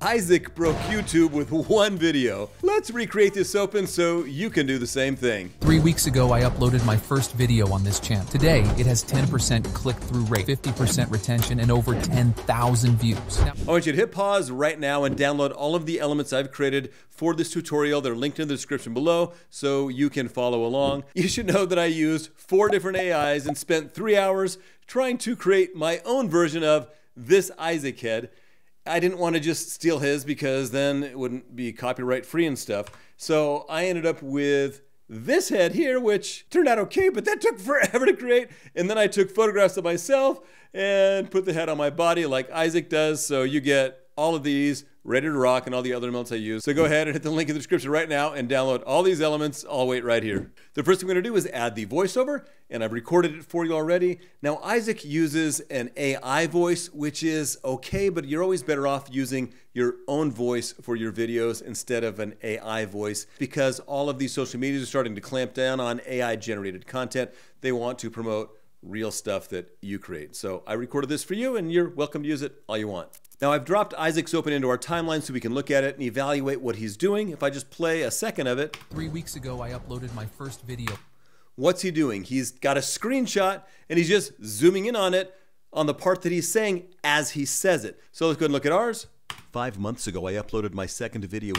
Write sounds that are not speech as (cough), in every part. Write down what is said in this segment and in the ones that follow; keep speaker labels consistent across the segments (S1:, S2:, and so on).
S1: Isaac broke YouTube with one video. Let's recreate this open so you can do the same thing.
S2: Three weeks ago, I uploaded my first video on this channel. Today, it has 10% click-through rate, 50% retention, and over 10,000 views. Now,
S1: I want you to hit pause right now and download all of the elements I've created for this tutorial. They're linked in the description below so you can follow along. (laughs) You should know that I used four different AIs and spent three hours trying to create my own version of this Isaac head. I didn't want to just steal his because then it wouldn't be copyright free and stuff. So I ended up with this head here, which turned out okay, but that took (laughs) forever to create. And then I took photographs of myself and put the head on my body like Isaac does. So you get all of these ready to rock and all the other elements I use. So go ahead and hit the link in the description right now and download all these elements. I'll wait right here. The first thing I'm gonna do is add the voiceover and I've recorded it for you already. Now Isaac uses an AI voice, which is okay, but you're always better off using your own voice for your videos instead of an AI voice because all of these social medias are starting to clamp down on AI generated content. They want to promote real stuff that you create. So I recorded this for you and you're welcome to use it all you want. Now I've dropped Isaac's Open into our timeline so we can look at it and evaluate what he's doing. If I just play a second of it,
S2: three weeks ago, I uploaded my first video.
S1: what's he doing? He's got a screenshot and he's just zooming in on it on the part that he's saying as he says it. So let's go and look at ours.
S3: Five months ago, I uploaded my second video.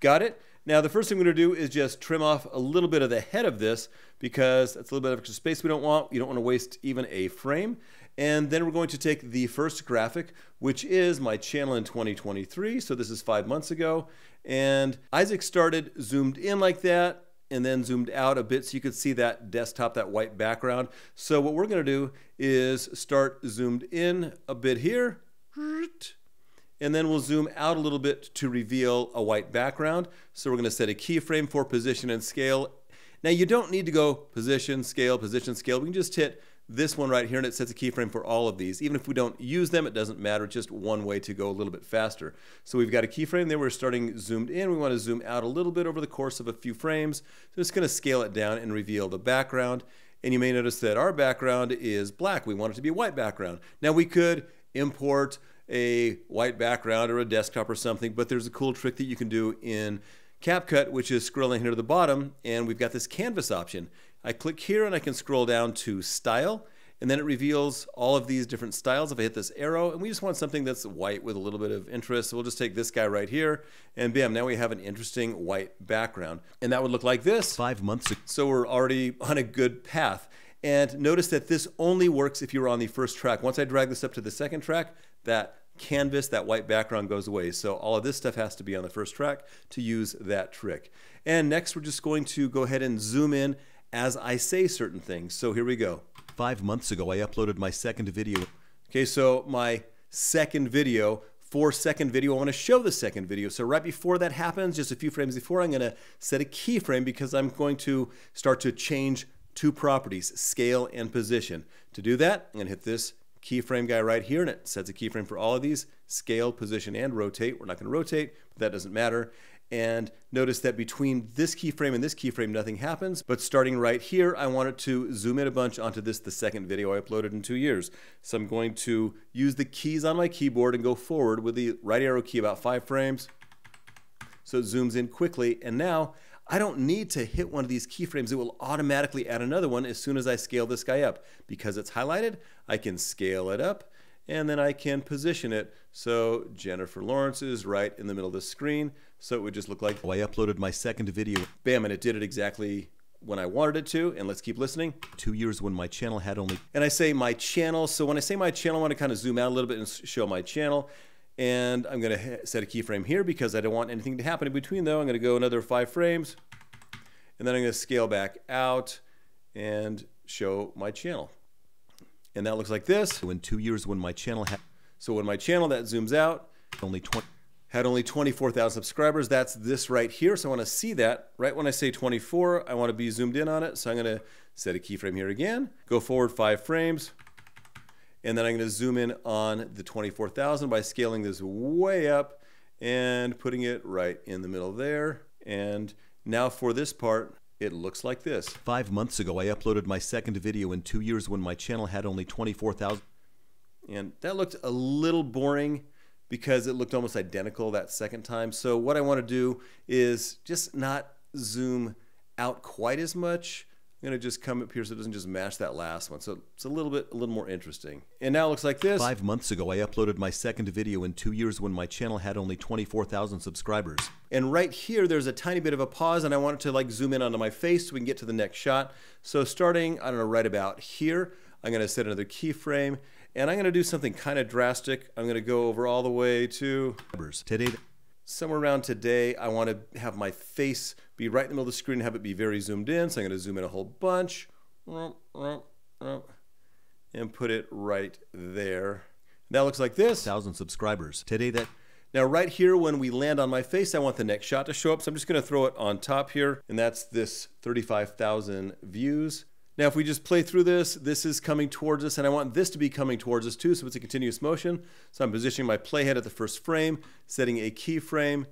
S1: Got it? Now the first thing we're gonna do is just trim off a little bit of the head of this because that's a little bit of extra space we don't want. You don't wanna waste even a frame. And then we're going to take the first graphic, which is my channel in 2023. So this is five months ago. And Isaac started zoomed in like that and then zoomed out a bit so you could see that desktop, that white background. So what we're gonna do is start zoomed in a bit here and then we'll zoom out a little bit to reveal a white background. So we're going to set a keyframe for position and scale. Now you don't need to go position, scale, position, scale. We can just hit this one right here and it sets a keyframe for all of these. Even if we don't use them, it doesn't matter. It's just one way to go a little bit faster. So we've got a keyframe there. We're starting zoomed in. We want to zoom out a little bit over the course of a few frames. So just going to scale it down and reveal the background. And you may notice that our background is black. We want it to be a white background. Now we could import a white background or a desktop or something, but there's a cool trick that you can do in CapCut, which is scrolling here to the bottom, and we've got this canvas option. I click here and I can scroll down to style, and then it reveals all of these different styles. If I hit this arrow, and we just want something that's white with a little bit of interest, so we'll just take this guy right here, and bam, now we have an interesting white background. And that would look like this.
S3: Five months ago,
S1: So we're already (laughs) on a good path. And notice that this only works if you're on the first track. Once I drag this up to the second track, that canvas, that white background goes away. So all of this stuff has to be on the first track to use that trick. And next, we're just going to go ahead and zoom in as I say certain things. So here we go.
S3: five months ago, I uploaded my second video.
S1: Okay, so my second video, four second video, I want to show the second video. So right before that happens, just a few frames before, I'm going to set a keyframe because I'm going to start to change two properties, scale and position. To do that, I'm to hit this keyframe guy right here, and it sets a keyframe for all of these, scale, position, and rotate. We're not going to rotate, but that doesn't matter. And notice that between this keyframe and this keyframe, nothing happens. But starting right here, I want it to zoom in a bunch onto this, the second video I uploaded in two years. So I'm going to use the keys on my keyboard and go forward with the right arrow key about five frames. So it zooms in quickly. And now I don't need to hit one of these keyframes. It will automatically add another one as soon as I scale this guy up. Because it's highlighted, I can scale it up and then I can position it so Jennifer Lawrence is right in the middle of the screen. So it would just look like,
S3: Oh, I uploaded my second video
S1: bam, and it did it exactly when I wanted it to. And let's keep listening.
S3: two years when my channel had only
S1: And I say my channel. So when I say my channel, I want to kind of zoom out a little bit and show my channel. And I'm going to set a keyframe here because I don't want anything to happen in between though. I'm going to go another five frames. And then I'm going to scale back out and show my channel. And that looks like this.
S3: So in two years when my channel had
S1: So when my channel, that zooms out,
S3: only 20.
S1: had only 24,000 subscribers. That's this right here. So I want to see that. Right when I say 24, I want to be zoomed in on it. So I'm going to set a keyframe here again, go forward five frames, and then I'm going to zoom in on the 24,000 by scaling this way up and putting it right in the middle there. And now for this part, it looks like this.
S3: Five months ago, I uploaded my second video in two years when my channel had only 24,000.
S1: And that looked a little boring because it looked almost identical that second time. So what I want to do is just not zoom out quite as much. I'm going to just come up here so it doesn't just match that last one. So it's a little bit, a little more interesting. And now it looks like this.
S3: Five months ago, I uploaded my second video in two years when my channel had only 24,000 subscribers.
S1: And right here, there's a tiny bit of a pause, and I wanted to like zoom in onto my face so we can get to the next shot. So starting, I don't know, right about here, I'm going to set another keyframe, and I'm going to do something kind of drastic. I'm going to go over all the way to
S3: Today,
S1: somewhere around today, I want to have my face be right in the middle of the screen and have it be very zoomed in. So I'm going to zoom in a whole bunch and put it right there. That looks like this.
S3: 1,000 subscribers. Today, that
S1: Now right here, when we land on my face, I want the next shot to show up. So I'm just gonna throw it on top here, and that's this 35,000 views. Now, if we just play through this, this is coming towards us, and I want this to be coming towards us too, so it's a continuous motion. So I'm positioning my playhead at the first frame, setting a keyframe,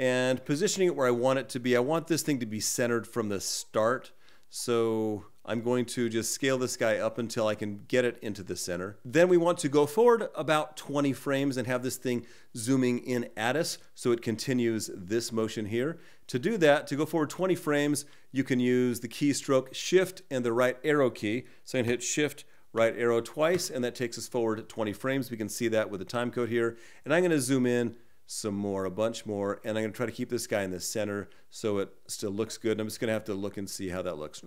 S1: and positioning it where I want it to be. I want this thing to be centered from the start. So I'm going to just scale this guy up until I can get it into the center. Then we want to go forward about 20 frames and have this thing zooming in at us so it continues this motion here. To do that, to go forward 20 frames, you can use the keystroke Shift and the right arrow key. So I can hit Shift, right arrow twice, and that takes us forward 20 frames. We can see that with the time code here. And I'm gonna zoom in some more, a bunch more, and I'm going to try to keep this guy in the center so it still looks good. And I'm just going to have to look and see how that looks.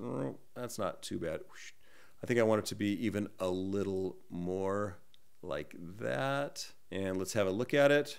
S1: That's not too bad. I think I want it to be even a little more like that. And let's have a look at it.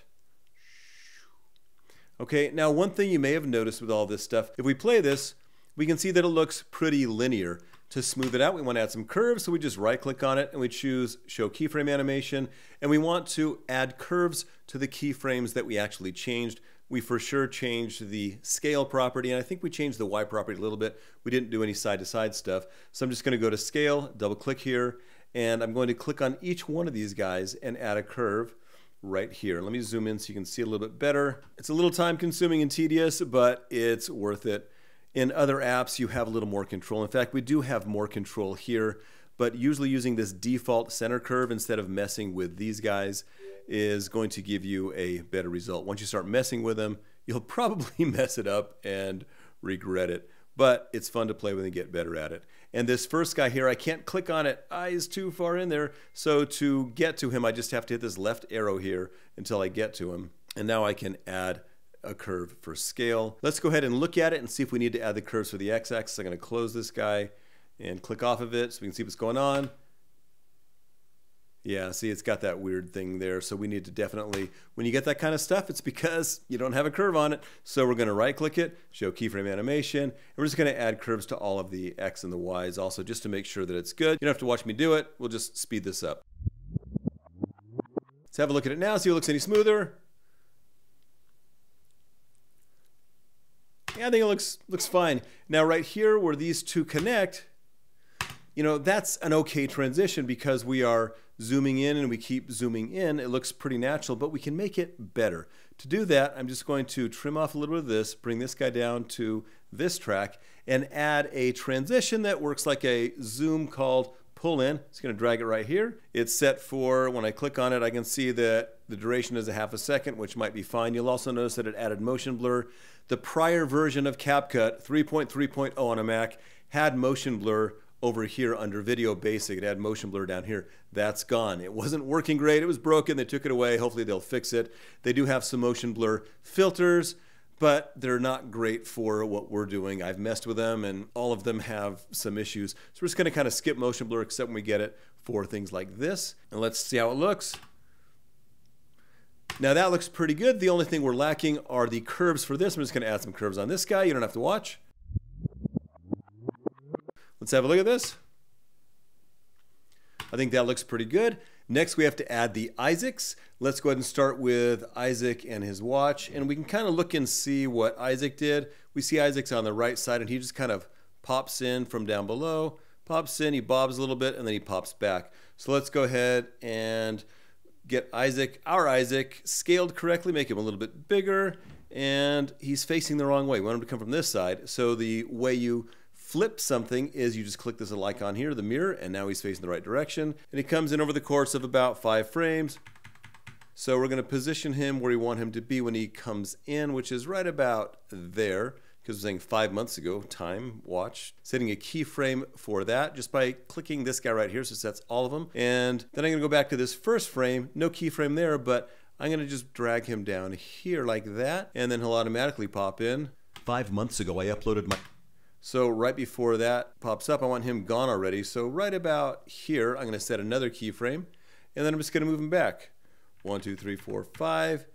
S1: Okay, now one thing you may have noticed with all this stuff, if we play this, we can see that it looks pretty linear. To smooth it out, we want to add some curves, so we just right click on it and we choose Show Keyframe Animation, and we want to add curves to the keyframes that we actually changed. We for sure changed the scale property, and I think we changed the Y property a little bit. We didn't do any side-to-side stuff. So I'm just going to go to Scale, double-click here, and I'm going to click on each one of these guys and add a curve right here. Let me zoom in so you can see a little bit better. It's a little time consuming and tedious, but it's worth it. In other apps, you have a little more control. In fact, we do have more control here, but usually using this default center curve instead of messing with these guys is going to give you a better result. Once you start messing with them, you'll (laughs) probably mess it up and regret it. But it's fun to play with and get better at it. And this first guy here, I can't click on it. Ah, I is too far in there. So to get to him, I just have to hit this left arrow here until I get to him. And now I can add a curve for scale. Let's go ahead and look at it and see if we need to add the curves for the x-axis. I'm going to close this guy and click off of it so we can see what's going on. Yeah, see, it's got that weird thing there. So we need to definitely, when you get that kind of stuff, it's because you don't have a curve on it. So we're going to right click it, show keyframe animation, and we're just going to add curves to all of the X and the Y's also just to make sure that it's good. You don't have to watch me do it. We'll just speed this up. Let's have a look at it now, see if it looks any smoother. Yeah, I think it looks looks fine. Now right here where these two connect, you know, that's an okay transition because we are zooming in and we keep zooming in. It looks pretty natural, but we can make it better. To do that, I'm just going to trim off a little bit of this, bring this guy down to this track, and add a transition that works like a zoom called pull in. It's going to drag it right here. It's set for, when I click on it, I can see that the duration is a half a second, which might be fine. You'll also notice that it added motion blur. The prior version of CapCut, 3.3.0 on a Mac, had motion blur over here under Video Basic. It had motion blur down here. That's gone. It wasn't working great. It was broken. They took it away. Hopefully they'll fix it. They do have some motion blur filters but they're not great for what we're doing. I've messed with them and all of them have some issues. So we're just gonna kind of skip motion blur except when we get it for things like this. And let's see how it looks. Now that looks pretty good. The only thing we're lacking are the curves for this. I'm just gonna add some curves on this guy. You don't have to watch. Let's have a look at this. I think that looks pretty good. Next, we have to add the Isaacs. Let's go ahead and start with Isaac and his watch. And we can kind of look and see what Isaac did. We see Isaac's on the right side and he just kind of pops in from down below, pops in, he bobs a little bit, and then he pops back. So let's go ahead and get Isaac, our Isaac, scaled correctly, make him a little bit bigger, and he's facing the wrong way. We want him to come from this side. So the way you flip something is you just click this little icon here, the mirror, and now he's facing the right direction. And he comes in over the course of about five frames, So we're going to position him where we want him to be when he comes in, which is right about there because we're saying five months ago, time, watch, setting a keyframe for that just by clicking this guy right here. So that's all of them. And then I'm gonna go back to this first frame, no keyframe there, but I'm gonna just drag him down here like that, and then he'll automatically pop in.
S3: Five months ago, I uploaded my.
S1: So right before that pops up, I want him gone already. So right about here, I'm gonna set another keyframe, and then I'm just gonna move him back. One, two, three, four, five,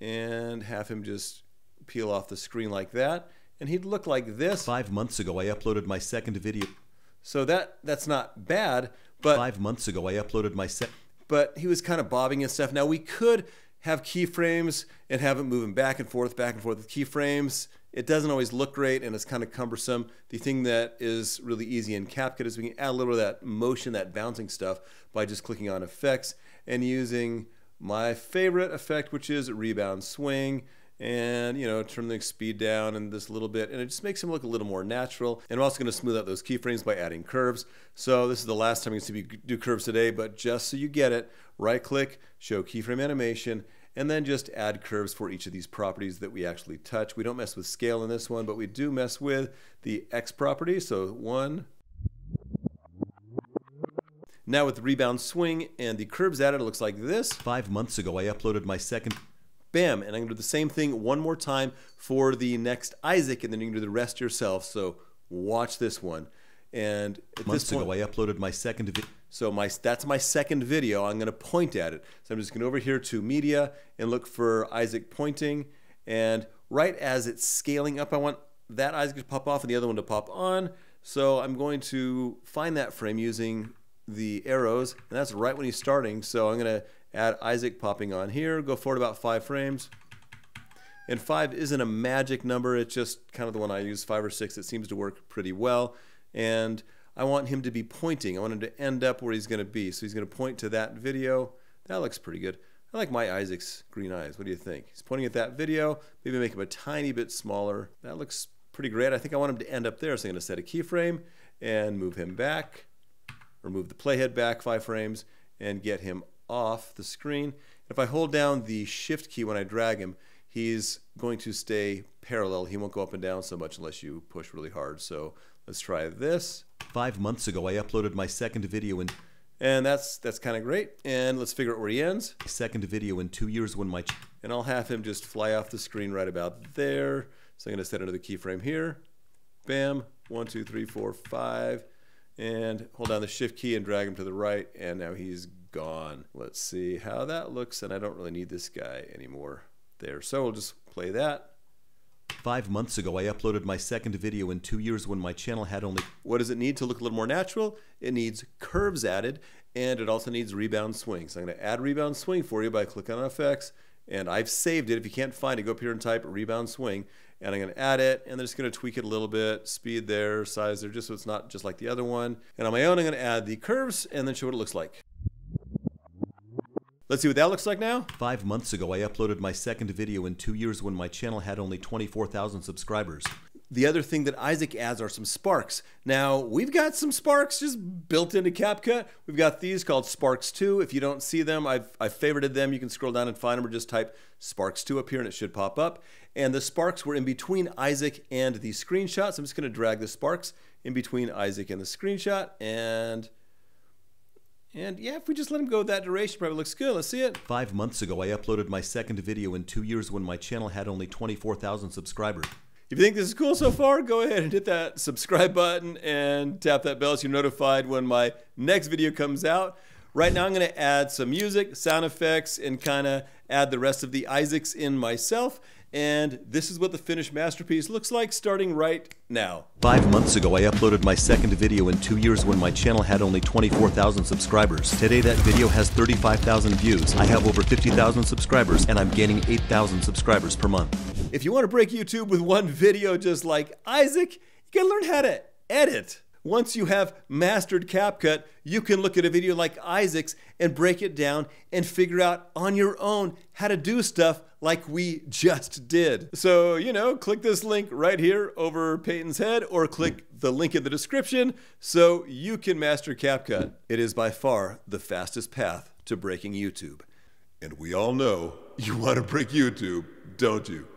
S1: and have him just peel off the screen like that and he'd look like this.
S3: Five months ago, I uploaded my second video.
S1: So that that's not bad, but
S3: five months ago, I uploaded my set.
S1: But he was kind of bobbing and stuff. Now we could have keyframes and have it moving back and forth, back and forth with keyframes. It doesn't always look great and it's kind of cumbersome. The thing that is really easy in CapCut is we can add a little of that motion, that bouncing stuff by just clicking on effects and using my favorite effect, which is rebound swing and you know turn the speed down and this little bit and it just makes him look a little more natural. And I'm also going to smooth out those keyframes by adding curves. So this is the last time you see me do curves today but just so you get it right click show keyframe animation and then just add curves for each of these properties that we actually touch. We don't mess with scale in this one but we do mess with the X property so one. Now with the rebound swing and the curves added it looks like this.
S3: Five months ago I uploaded my second
S1: Bam. And I'm going to do the same thing one more time for the next Isaac, and then you can do the rest yourself. So watch this one. And
S3: months point, ago, I uploaded my second video.
S1: So my that's my second video. I'm going to point at it. So I'm just going to over here to media and look for Isaac pointing. And right as it's scaling up, I want that Isaac to pop off and the other one to pop on. So I'm going to find that frame using the arrows, and that's right when he's starting. So I'm going to add Isaac popping on here, go forward about five frames. And five isn't a magic number, it's just kind of the one I use, five or six. It seems to work pretty well. And I want him to be pointing. I want him to end up where he's going to be. So he's going to point to that video. That looks pretty good. I like my Isaac's green eyes. What do you think? He's pointing at that video. Maybe make him a tiny bit smaller. That looks pretty great. I think I want him to end up there. So I'm going to set a keyframe and move him back, or move the playhead back five frames, and get him off the screen. If I hold down the shift key when I drag him, he's going to stay parallel. He won't go up and down so much unless you push really hard. So let's try this.
S3: Five months ago, I uploaded my second video in.
S1: And that's that's kind of great. And let's figure out where he ends.
S3: Second video in two years when my.
S1: And I'll have him just fly off the screen right about there. So I'm going to set another keyframe here. Bam. One, two, three, four, five. And hold down the shift key and drag him to the right. And now he's gone. Let's see how that looks, and I don't really need this guy anymore there. So we'll just play that.
S3: Five months ago, I uploaded my second video in two years when my channel had only.
S1: What does it need to look a little more natural? It needs curves added, and it also needs rebound swing. So I'm going to add rebound swing for you by clicking on effects, and I've saved it. If you can't find it, go up here and type rebound swing, and I'm going to add it, and then just going to tweak it a little bit, speed there, size there, just so it's not just like the other one. And on my own, I'm going to add the curves, and then show what it looks like. Let's see what that looks like now.
S3: Five months ago, I uploaded my second video in two years when my channel had only 24,000 subscribers.
S1: The other thing that Isaac adds are some sparks. Now, we've got some sparks just built into CapCut. We've got these called Sparks 2. If you don't see them, I've, I've favorited them. You can scroll down and find them or just type Sparks 2 up here and it should pop up. And the sparks were in between Isaac and the screenshot. So I'm just going to drag the sparks in between Isaac and the screenshot and and yeah, if we just let him go that duration, probably looks good. Let's see it.
S3: Five months ago, I uploaded my second video in two years when my channel had only 24,000 subscribers.
S1: If you think this is cool so far, go ahead and hit that subscribe button and tap that bell so you're notified when my next video comes out. Right now, I'm going to add some music, sound effects, and kind of add the rest of the Isaacs in myself. And this is what the finished masterpiece looks like starting right now.
S3: Five months ago, I uploaded my second video in two years when my channel had only 24,000 subscribers. Today, that video has 35,000 views. I have over 50,000 subscribers, and I'm gaining 8,000 subscribers per month.
S1: If you want to break YouTube with one video just like Isaac, you gotta learn how to edit. Once you have mastered CapCut, you can look at a video like Isaac's and break it down and figure out on your own how to do stuff like we just did. So, you know, click this link right here over Peyton's head or click the link in the description so you can master CapCut. It is by far the fastest path to breaking YouTube. And we all know you want to break YouTube, don't you?